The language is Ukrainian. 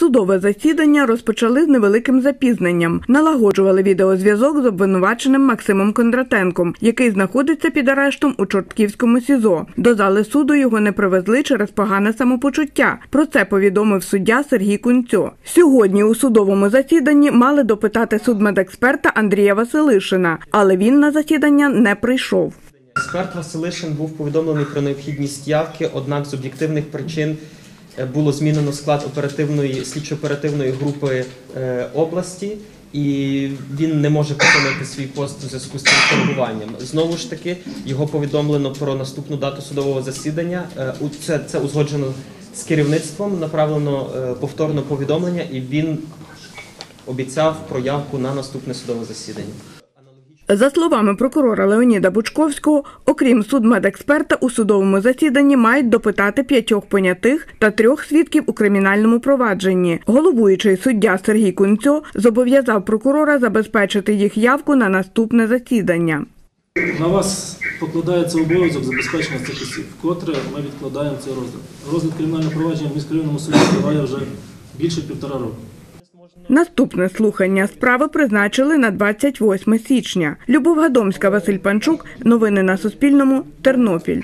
Судове засідання розпочали з невеликим запізненням. Налагоджували відеозв'язок з обвинуваченим Максимом Кондратенком, який знаходиться під арештом у Чортківському СІЗО. До зали суду його не привезли через погане самопочуття. Про це повідомив суддя Сергій Кунцьо. Сьогодні у судовому засіданні мали допитати судмедексперта Андрія Василишина, але він на засідання не прийшов. Експерт Василишин був повідомлений про необхідність явки, однак з об'єктивних причин було змінено склад оперативної слідчо-оперативної групи е, області, і він не може виконати свій пост у зв'язку з цим коригуванням. Знову ж таки, його повідомлено про наступну дату судового засідання. Е, Це, це узгоджено з керівництвом, направлено е, повторне повідомлення, і він обіцяв про явку на наступне судове засідання. За словами прокурора Леоніда Бучковського, окрім судмедексперта, у судовому засіданні мають допитати п'ятьох понятих та трьох свідків у кримінальному провадженні. Головуючий суддя Сергій Кунцьо зобов'язав прокурора забезпечити їх явку на наступне засідання. На вас покладається обов'язок забезпечення цих осіб, вкотре ми відкладаємо цей розгляд. Розгляд кримінального провадження в міськрайонному суді триває вже більше півтора року. Наступне слухання справи призначили на 28 січня. Любов Гадомська, Василь Панчук. Новини на Суспільному. Тернопіль.